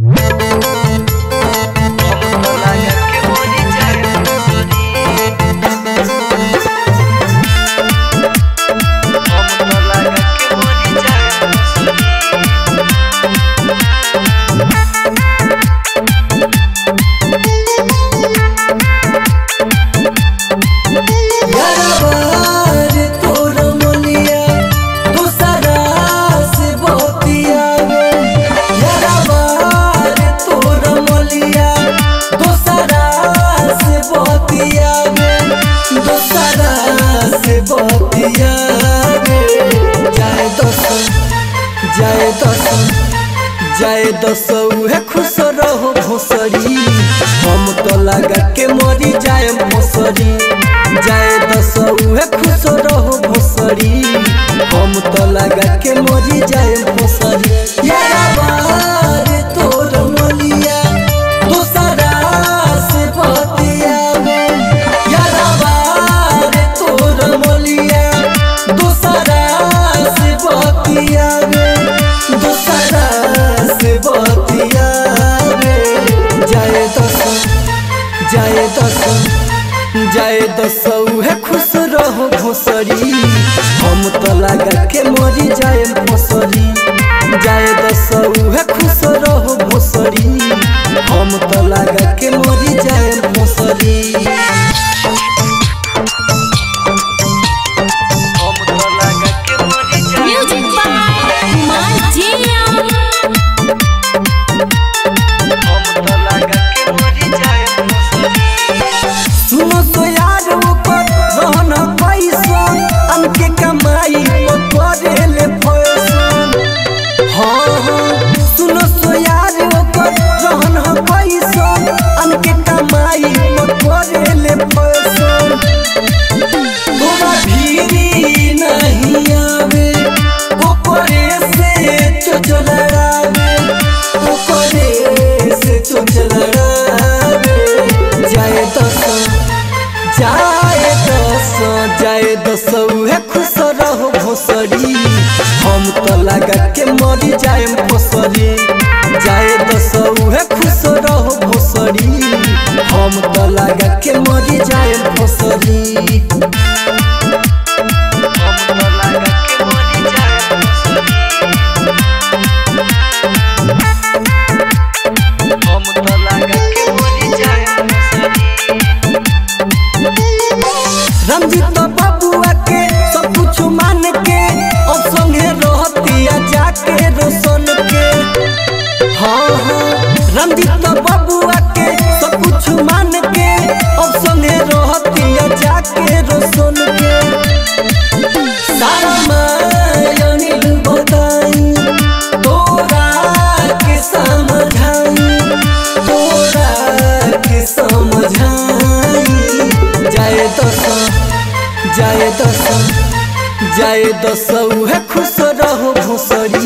Música जाए दस। जाए दस, उहे खुश रहो भोसरी। हम तो लगा के मरी जाए भोसरी जाए दस, उहे खुश रहो भोसरी। जाए दस जाए दस उहे खुश रहो भोसरी। हम तो लगा के मरी जाए भोसरी। जाए दस जाए दस खुश रहो भोसरी हम तो लगा के मरी जाए भोसरी जाए दस, उहे बबुआ के सब कुछ मान के और संगे रहतिया रोशन के। हाँ हाँ बबुआ के सब कुछ मान के और संगे रहतिया रोशन के। समझाई जाए दस जाए दस जाए दस उहे खुश रहो भोसरी